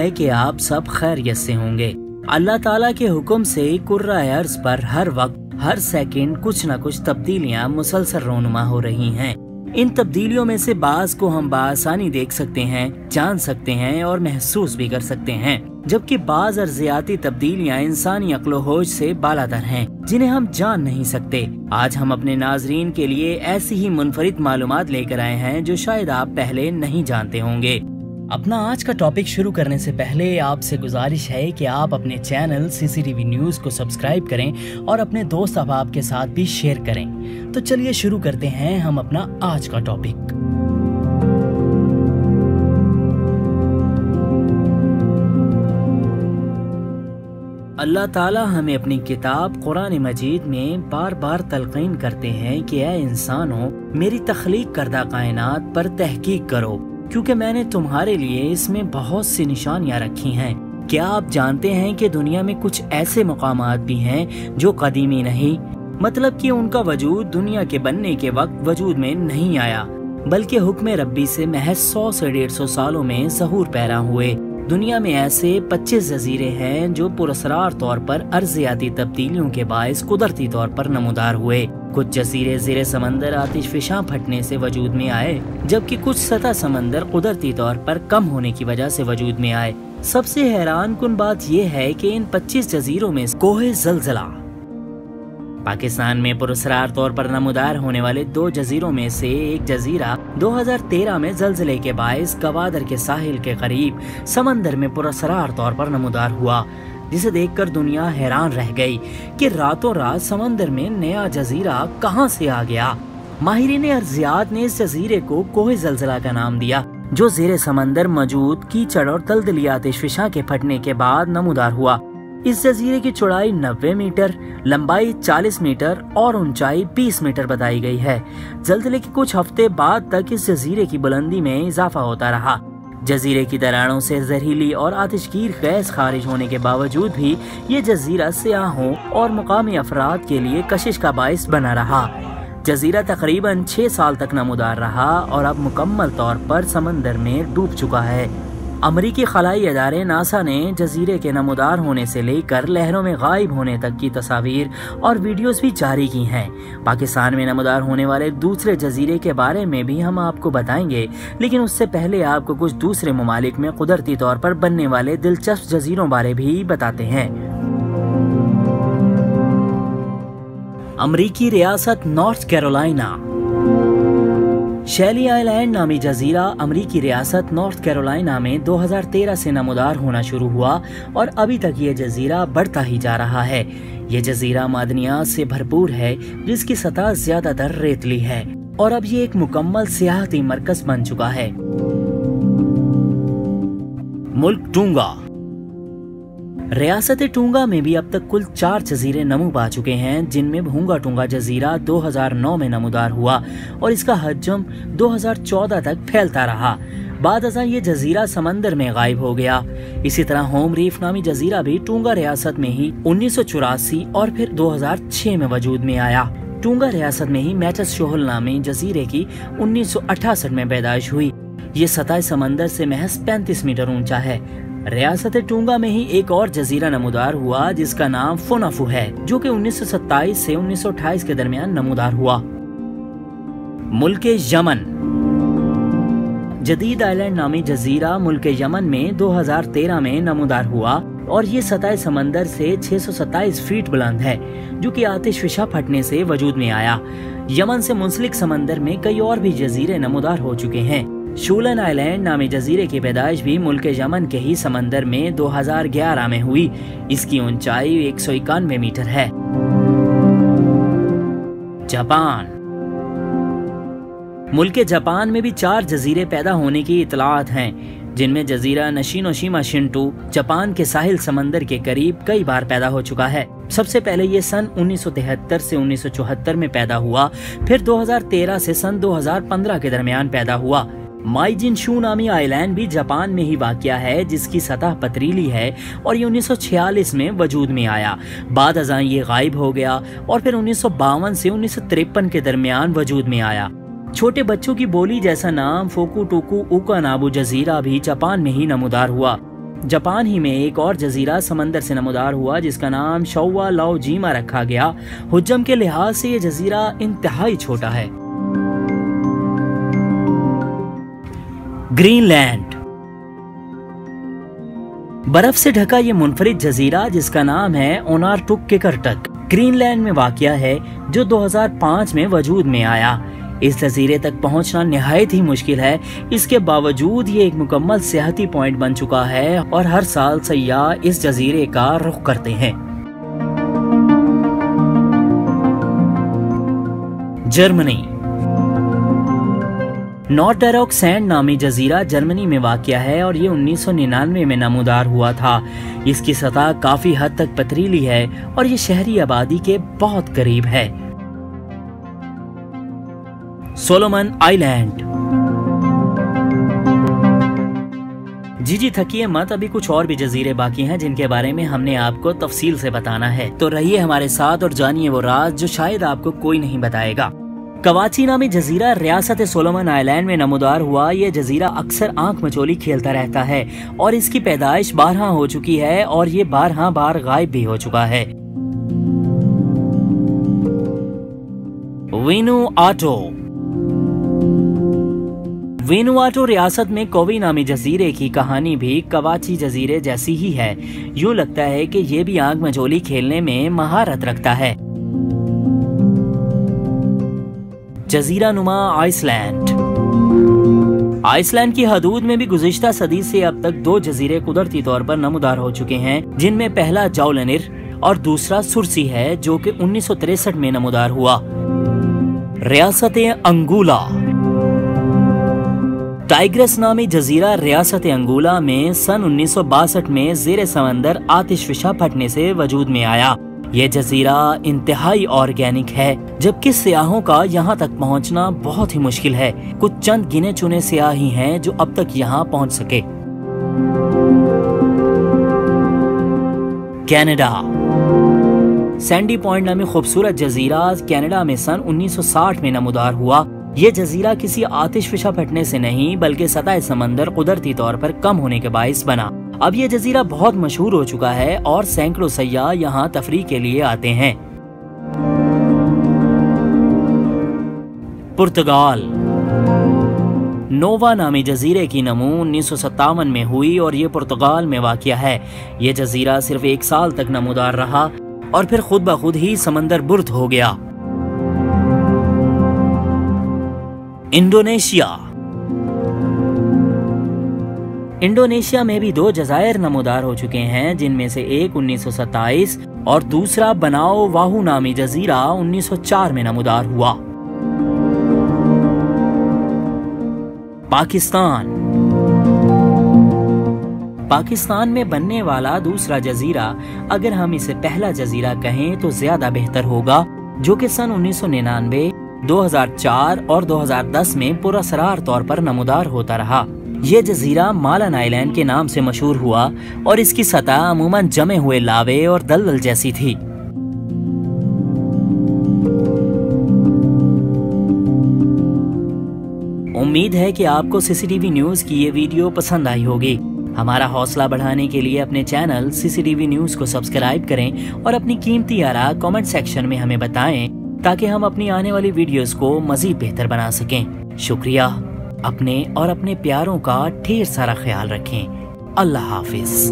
है कि आप सब खैरियत से होंगे। अल्लाह ताला के हुक्म से कुर्रा अर्ज़ पर हर वक्त, हर सेकंड कुछ न कुछ तब्दीलियाँ, मुसलसल रोनुमा हो रही हैं। इन तब्दीलियों में से बाज को हम बासानी देख सकते हैं, जान सकते हैं और महसूस भी कर सकते हैं। जबकि बाज अर्जियाती तब्दीलियाँ इंसानी अक्लो होज से बालातर हैं, जिन्हें हम जान नहीं सकते। आज हम अपने नाजरीन के लिए ऐसी ही मुनफरिद मालूम लेकर आए हैं जो शायद आप पहले नहीं जानते होंगे। अपना आज का टॉपिक शुरू करने से पहले आपसे गुजारिश है कि आप अपने चैनल सीसीटीवी न्यूज़ को सब्सक्राइब करें और अपने दोस्त अहबाब के साथ भी शेयर करें। तो चलिए शुरू करते हैं हम अपना आज का टॉपिक अल्लाह ताला हमें अपनी किताब कुरान मजीद में बार बार तलकीन करते हैं कि ऐ इंसानों, मेरी तख्लीक करदा कायनात पर तहकीक करो। क्योंकि मैंने तुम्हारे लिए इसमें बहुत सी निशानियाँ रखी हैं। क्या आप जानते हैं कि दुनिया में कुछ ऐसे मकाम भी हैं जो कदीमी नहीं? मतलब कि उनका वजूद दुनिया के बनने के वक्त वजूद में नहीं आया, बल्कि हुक्म रब्बी से महज सौ से डेढ़ सौ सालों में जहूर पैरा हुए। दुनिया में ऐसे 25 जजीरे हैं जो पुरसरार तौर पर अर्जियाती तब्दीलियों के बायस कुदरती तौर पर नमोदार हुए। कुछ जजीरे जीरे समंदर आतिश फिशा फटने से वजूद में आए, जबकि कुछ सतह समंदर कुदरती तौर पर कम होने की वजह से वजूद में आए। सबसे हैरान कन बात यह है कि इन 25 जजीरों में कोहे जलजला। पाकिस्तान में पुरस्कार तौर पर नमदार होने वाले दो जजीरों में से एक जजीरा 2013 में जलजले के बायस गवादर के साहिल के करीब समंदर में पुरस्कार तौर पर नमदार हुआ। जिसे देखकर दुनिया हैरान रह गई कि रातों रात समंदर में नया जजीरा कहाँ से आ गया। माहिरीन अर्जियात ने इस जजीरे को कोहे जलजिला का नाम दिया, जो जेर समंदर मौजूद कीचड़ और दलदली आतिशफिशा के फटने के बाद नमदार हुआ। इस जजीरे की चौड़ाई 90 मीटर, लंबाई 40 मीटर और ऊंचाई 20 मीटर बताई गई है। जलजिले के कुछ हफ़्ते बाद तक इस जजीरे की बुलंदी में इजाफा होता रहा। जजीरे की दरारों से जहरीली और आतिशगीर गैस खारिज होने के बावजूद भी ये जजीरा सियाहों और मुकामी अफराद के लिए कशिश का बायस बना रहा। जजीरा तकरीबन छह साल तक नमदार रहा और अब मुकम्मल तौर पर समंदर में डूब चुका है। अमरीकी खलाई अदारे नासा ने जजीरे के नमदार होने से लेकर लहरों में गायब होने तक की तस्वीर और वीडियोस भी जारी की हैं। पाकिस्तान में नमदार होने वाले दूसरे जजीरे के बारे में भी हम आपको बताएँगे, लेकिन उससे पहले आपको कुछ दूसरे ममालिक में कुदरती तौर पर बनने वाले दिलचस्प जजीरों बारे भी बताते हैं। अमरीकी रियासत नॉर्थ कैरोलिना शैली आइलैंड नामी जजीरा अमरीकी रियासत नॉर्थ कैरोलिना में 2013 से नमदार होना शुरू हुआ और अभी तक ये जजीरा बढ़ता ही जा रहा है। ये जजीरा मादनियात से भरपूर है, जिसकी सतह ज़्यादातर रेतली है और अब ये एक मुकम्मल सियाहती मरकज बन चुका है। मुल्क टूँगा। रियासत टूँगा में भी अब तक कुल चार जजीरे नमू पा चुके हैं, जिनमें भूँगा टूँगा जजीरा 2009 में नमदार हुआ और इसका हजम 2014 तक फैलता रहा। बाद अजा ये जजीरा समंदर में गायब हो गया। इसी तरह होम रीफ नामी जजीरा भी टूँगा रियासत में ही उन्नीस और फिर 2006 में वजूद में आया। टूँगा रियासत में ही मैचस शोहल नामी जजीरे की उन्नीस में पैदाइश हुई। ये सतह समंदर से महज 35 मीटर ऊँचा है। रियासत टूँगा में ही एक और जजीरा नमोदार हुआ, जिसका नाम फोनाफू है, जो कि 1927 से 1928 के दरमियान नमोदार हुआ। मुल्क यमन। जदीद आइलैंड नामी जजीरा मुल्क यमन में 2013 में नमोदार हुआ, और ये सतह समंदर से 627 फीट बुलंद है, जो कि आतिश फिशा फटने से वजूद में आया। यमन से मुंसलिक समंदर में कई और भी जजीरे नमोदार हो चुके हैं। शूलन आइलैंड नामी जजीरे की पैदाइश भी मुल्क यमन के ही समंदर में 2011 में हुई। इसकी ऊंचाई एक सौ इक्यानवे मीटर है। जापान। मुल्क जापान में भी चार जजीरे पैदा होने की इतलात हैं, जिनमें जजीरा नशीनोशिमा शिंटू जापान के साहिल समंदर के करीब कई बार पैदा हो चुका है। सबसे पहले ये सन 1973 से 1974 में पैदा हुआ, फिर 2013 से सन 2015 के दरमियान पैदा हुआ। माइजिन शू नामी आइलैंड भी जापान में ही वाकिया है, जिसकी सतह पथरीली है और ये 1946 में वजूद में आया। बाद अजा ये गायब हो गया और फिर उन्नीस सौ बावन से उन्नीस सौ तिरपन के दरमियान वजूद में आया। छोटे बच्चों की बोली जैसा नाम फोकू टोकू उका नाबू जजीरा भी जापान में ही नमोदार हुआ। जापान ही में एक और जजीरा समंदर से नमोदार हुआ, जिसका नाम शौवा लाओ जीमा रखा गया। हुजम के लिहाज से ये जजीरा इंतहाई छोटा है। ग्रीनलैंड। बर्फ़ से ढका ये मुनफरिद जजीरा, जिसका नाम है ओनारटुक के करटक ग्रीनलैंड में वाक़ है, जो 2005 में वजूद में आया। इस जजीरे तक पहुँचना नहायत ही मुश्किल है। इसके बावजूद ये एक मुकम्मल सियाती पॉइंट बन चुका है और हर साल सयाह इस जजीरे का रुख करते हैं। जर्मनी। नॉर्थ सैंड नामी जजीरा जर्मनी में वाक़ है और ये 1999 में नमोदार हुआ था। इसकी सतह काफ़ी हद तक पथरीली है और ये शहरी आबादी के बहुत करीब है। Solomon island. जी जी, थकिए मत, अभी कुछ और भी जजीरे बाकी हैं जिनके बारे में हमने आपको तफसील से बताना है। तो रहिए हमारे साथ और जानिए वो राज जो शायद आपको कोई नहीं बताएगा। कवाची नामी जजीरा रियासत सोलोमन आइलैंड में नमोदार हुआ। ये जजीरा अक्सर आँख मचोली खेलता रहता है और इसकी पैदाइश बारहा हो चुकी है और ये बारहा बार गायब भी हो चुका है। विनु आटो। वेनुआटो रियासत में कोवी नामी जजीरे की कहानी भी कवाची जजीरे जैसी ही है। यूँ लगता है कि ये भी आग मचोली खेलने में महारत रखता है। जजीरा नुमा आइसलैंड। आइसलैंड की हदूद में भी गुजश्ता सदी से अब तक दो जजीरे कुदरती तौर पर नमदार हो चुके हैं, जिनमें पहला जाउलनिर और दूसरा सुरसी है, जो कि उन्नीस में नमदार हुआ। रियासत अंगूला। टाइग्रस नामी जजीरा रियासत अंगूला में सन उन्नीस सौ बासठ में जेर समंदर आतिश फटने से वजूद में आया। ये जजीरा इंतहाई ऑर्गेनिक है, जबकि सियाहों का यहाँ तक पहुँचना बहुत ही मुश्किल है। कुछ चंद गिने चुने सियाह ही हैं जो अब तक यहाँ पहुँच सके। कनाडा। सैंडी पॉइंट नामी खूबसूरत जजीरा कनाडा में सन 1960 में नमोदार हुआ। ये जजीरा किसी आतिश फिशा फटने से नहीं, बल्कि सतह समंदर कुदरती तौर पर कम होने के बायस बना। अब ये जजीरा बहुत मशहूर हो चुका है और सैकड़ों सयाह यहाँ तफरी के लिए आते हैं। पुर्तगाल। नोवा नामी जजीरे की नमू उन्नीस सौ सत्तावन में हुई और ये पुर्तगाल में वाक़ है। ये जजीरा सिर्फ़ एक साल तक नमोदार रहा और फिर खुद ब खुद ही समंदर बुर्द हो गया। इंडोनेशिया। इंडोनेशिया में भी दो जजायर नमोदार हो चुके हैं, जिनमें से एक 1927 और दूसरा बनाओ वाहू नामी जजीरा 1904 में नमोदार हुआ। पाकिस्तान। पाकिस्तान में बनने वाला दूसरा जजीरा, अगर हम इसे पहला जजीरा कहें तो ज़्यादा बेहतर होगा, जो कि सन उन्नीस 2004 और 2010 में पुरसरार तौर पर नमोदार होता रहा। ये जजीरा मालन आइलैंड के नाम से मशहूर हुआ और इसकी सतह अमूमन जमे हुए लावे और दलदल जैसी थी। उम्मीद है कि आपको सीसीटीवी न्यूज़ की ये वीडियो पसंद आई होगी। हमारा हौसला बढ़ाने के लिए अपने चैनल सीसीटीवी न्यूज़ को सब्सक्राइब करें और अपनी कीमती आरा कमेंट सेक्शन में हमें बताएँ ताकि हम अपनी आने वाली वीडियोस को मजीद बेहतर बना सकें। शुक्रिया। अपने और अपने प्यारों का ढेर सारा ख्याल रखें। अल्लाह हाफिज।